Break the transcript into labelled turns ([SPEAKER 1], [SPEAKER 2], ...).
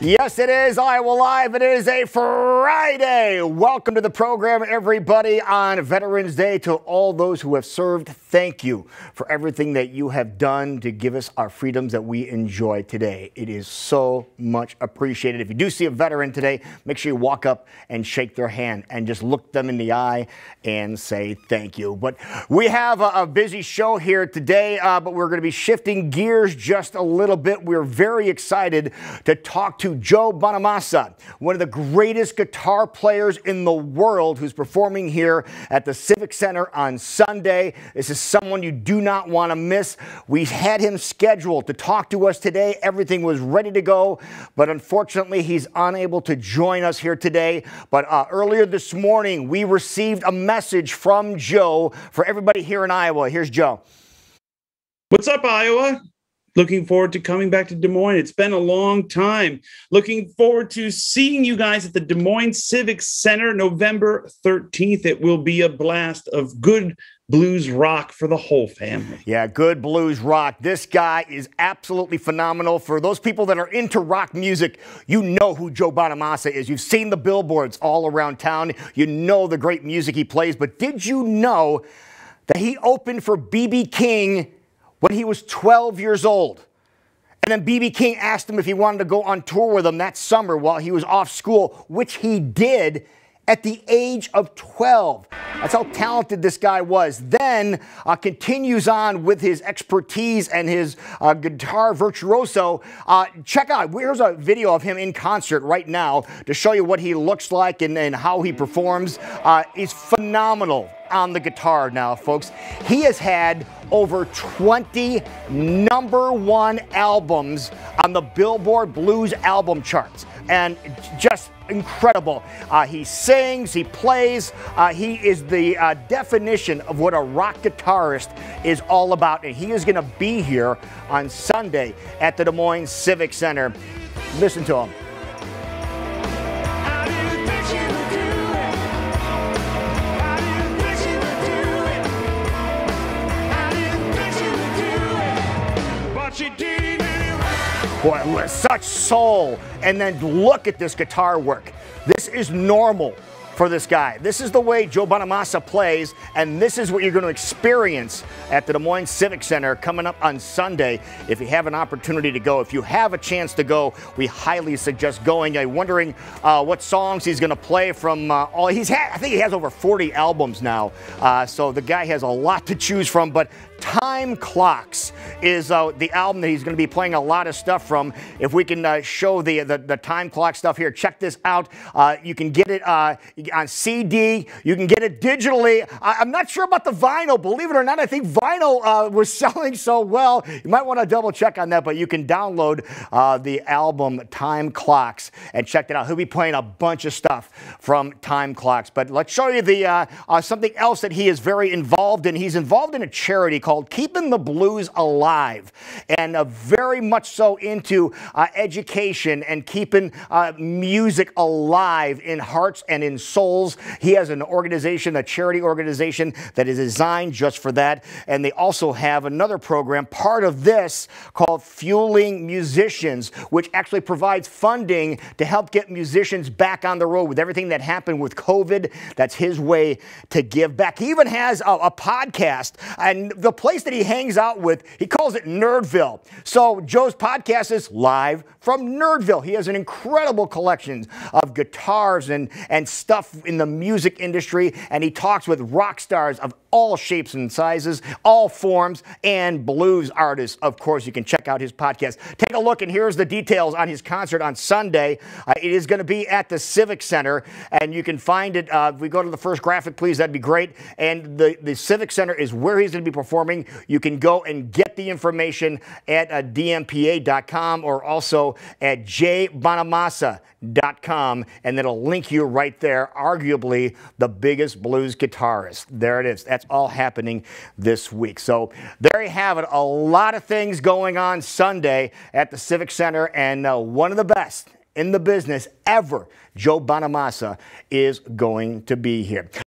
[SPEAKER 1] Yes, it is Iowa Live. It is a Friday. Welcome to the program, everybody, on Veterans Day. To all those who have served, thank you for everything that you have done to give us our freedoms that we enjoy today. It is so much appreciated. If you do see a veteran today, make sure you walk up and shake their hand and just look them in the eye and say thank you. But we have a, a busy show here today, uh, but we're going to be shifting gears just a little bit. We're very excited to talk to to Joe Bonamassa, one of the greatest guitar players in the world who's performing here at the Civic Center on Sunday. This is someone you do not want to miss. We had him scheduled to talk to us today. Everything was ready to go, but unfortunately, he's unable to join us here today. But uh, earlier this morning, we received a message from Joe for everybody here in Iowa. Here's Joe.
[SPEAKER 2] What's up, Iowa? Looking forward to coming back to Des Moines. It's been a long time. Looking forward to seeing you guys at the Des Moines Civic Center November 13th. It will be a blast of good blues rock for the whole family.
[SPEAKER 1] Yeah, good blues rock. This guy is absolutely phenomenal. For those people that are into rock music, you know who Joe Bonamassa is. You've seen the billboards all around town. You know the great music he plays. But did you know that he opened for B.B. King when he was 12 years old. And then B.B. King asked him if he wanted to go on tour with him that summer while he was off school, which he did at the age of 12. That's how talented this guy was. Then uh, continues on with his expertise and his uh, guitar virtuoso. Uh, check out, here's a video of him in concert right now to show you what he looks like and, and how he performs. Uh, he's phenomenal on the guitar now, folks. He has had over 20 number one albums on the Billboard Blues album charts. And just incredible. Uh, he sings, he plays, uh, he is the uh, definition of what a rock guitarist is all about. And he is going to be here on Sunday at the Des Moines Civic Center. Listen to him. Boy, with such soul. And then look at this guitar work. This is normal for this guy. This is the way Joe Bonamassa plays, and this is what you're going to experience at the Des Moines Civic Center coming up on Sunday. If you have an opportunity to go, if you have a chance to go, we highly suggest going. I'm wondering uh, what songs he's going to play from uh, all. He's had, I think he has over 40 albums now, uh, so the guy has a lot to choose from. But Time Clocks is uh, the album that he's going to be playing a lot of stuff from. If we can uh, show the, the, the time clock stuff here, check this out. Uh, you can get it uh, on CD. You can get it digitally. I, am not sure about the vinyl. Believe it or not, I think vinyl uh, was selling so well. You might want to double check on that, but you can download uh, the album Time Clocks and check it out. He'll be playing a bunch of stuff from Time Clocks. But let's show you the something else that he is very involved in. He's involved in a charity called Keeping the Blues Alive, and uh, very much so into uh, education and keeping uh, music alive in hearts and in souls. He has an organization, a charity organization that is designed just for that. And they also have another program, part of this, called Fueling Musicians, which actually provides funding to help get musicians back on the road with everything that happened with COVID. That's his way to give back. He even has a, a podcast, and the place that he hangs out with, he calls it Nerdville. So Joe's podcast is live from Nerdville. He has an incredible collection of guitars and, and stuff in the music industry, and he talks with rock stars of all shapes and sizes, all forms, and blues artists. Of course, you can check out his podcast. Take a look, and here's the details on his concert on Sunday. Uh, it is going to be at the Civic Center, and you can find it. Uh, if we go to the first graphic, please, that'd be great. And the, the Civic Center is where he's going to be performing. You can go and get the information at uh, dmpa.com or also at jbonamassa.com, and it'll link you right there. Arguably the biggest blues guitarist. There it is. That's all happening this week. So there you have it. A lot of things going on Sunday at the Civic Center, and uh, one of the best in the business ever, Joe Bonamassa, is going to be here.